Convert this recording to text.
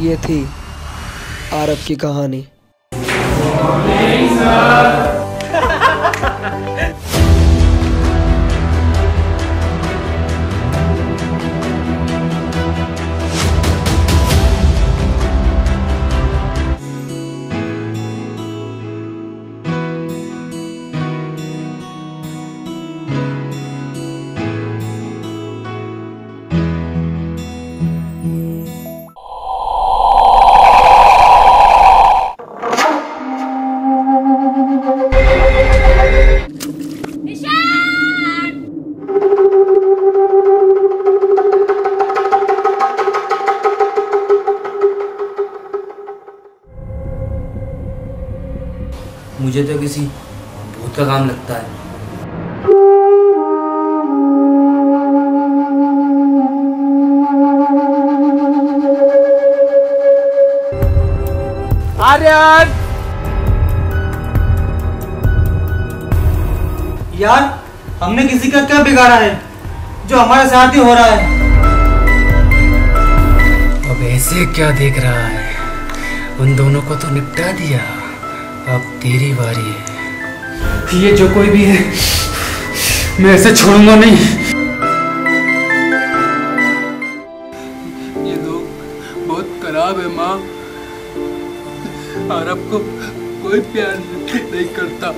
ये थी आरब की कहानी। मुझे तो किसी भूत का काम लगता है। आर्यन! यार हमने किसी का क्या बिगाड़ा है? जो हमारे साथ ही हो रहा है। अब ऐसे क्या देख रहा है? उन दोनों को तो निपटा दिया। अब तेरी बारी है। ये जो कोई भी है मैं ऐसे छोड़ूँगा नहीं। ये लोग बहुत खराब है माँ। अरब को कोई प्यार नहीं करता।